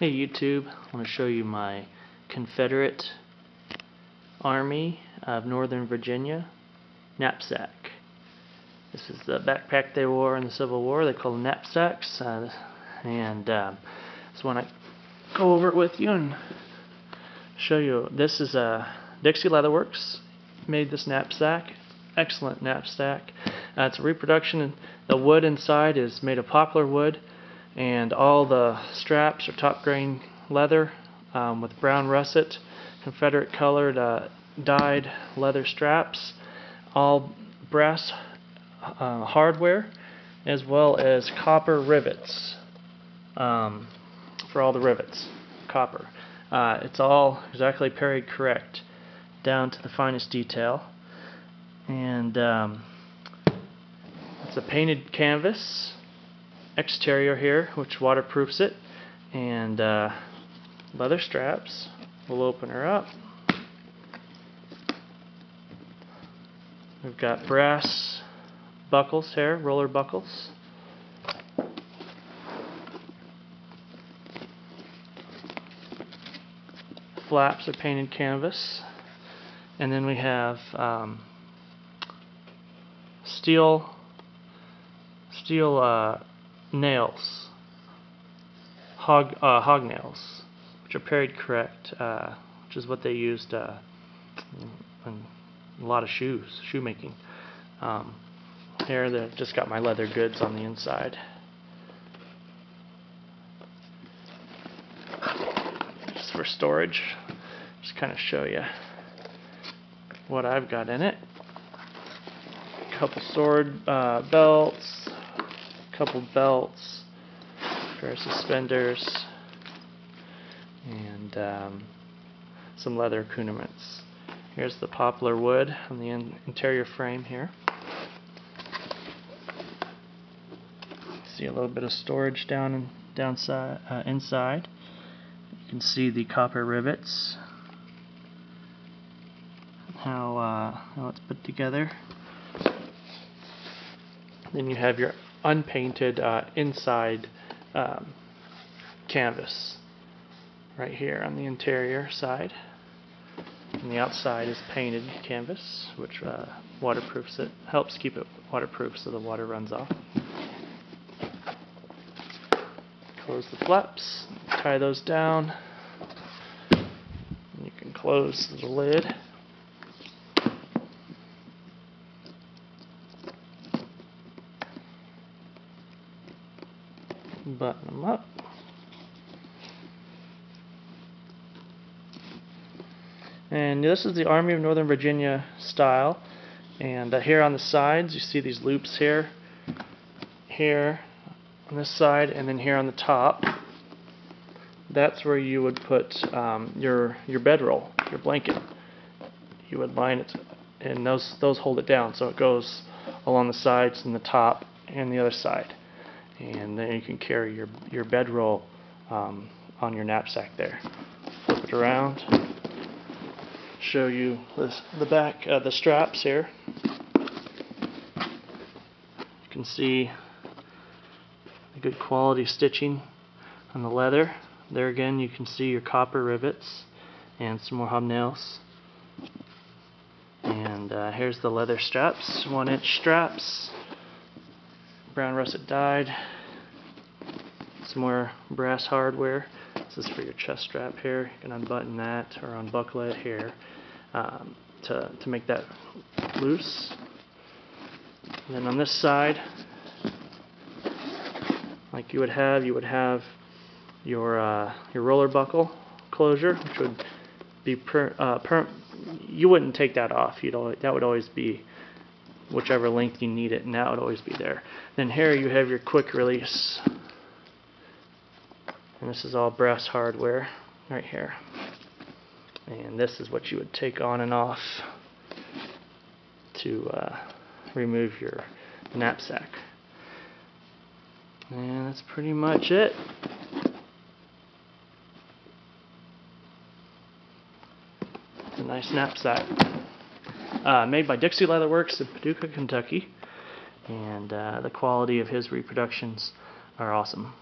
Hey YouTube, I want to show you my Confederate Army of Northern Virginia knapsack. This is the backpack they wore in the Civil War. They call them knapsacks. Uh, and um, so when I go over it with you and show you, this is a Dixie Leather Works made this knapsack. Excellent knapsack. Uh, it's a reproduction. The wood inside is made of poplar wood and all the straps are top grain leather um, with brown russet, Confederate colored uh, dyed leather straps, all brass uh, hardware, as well as copper rivets um, for all the rivets, copper. Uh, it's all exactly period correct, down to the finest detail, and um, it's a painted canvas exterior here, which waterproofs it, and uh, leather straps. We'll open her up. We've got brass buckles here, roller buckles. Flaps are painted canvas. And then we have um, steel steel uh, nails, hob uh, hob nails, which are period correct, uh, which is what they used uh, in a lot of shoes, shoemaking. Um, here, they've just got my leather goods on the inside. Just for storage, just kind of show you what I've got in it. A couple sword uh, belts, couple belts, pair of suspenders, and um, some leather accoutrements. Here's the poplar wood on the in interior frame here. See a little bit of storage down and downside uh, inside. You can see the copper rivets. How uh, how it's put together. Then you have your unpainted uh, inside um, canvas right here on the interior side. And the outside is painted canvas, which uh, waterproofs it, helps keep it waterproof so the water runs off. Close the flaps, tie those down. You can close the lid. Button them up. And this is the Army of Northern Virginia style. And uh, here on the sides, you see these loops here, here on this side, and then here on the top. That's where you would put um, your your bedroll, your blanket. You would line it, and those those hold it down, so it goes along the sides and the top and the other side and then you can carry your your bedroll um, on your knapsack there. Flip it around. Show you this, the back, uh, the straps here. You can see the good quality stitching on the leather. There again, you can see your copper rivets and some more hobnails. And uh, here's the leather straps, one inch straps brown russet dyed. Some more brass hardware. This is for your chest strap here. You can unbutton that or unbuckle it here um, to, to make that loose. And then on this side, like you would have, you would have your uh, your roller buckle closure, which would be per, uh, per you wouldn't take that off. You'd always, that would always be whichever length you need it, and that would always be there. Then here you have your quick release. And this is all brass hardware right here. And this is what you would take on and off to uh, remove your knapsack. And that's pretty much it. It's a nice knapsack uh, made by Dixie Leather Works in Paducah, Kentucky. And uh, the quality of his reproductions are awesome.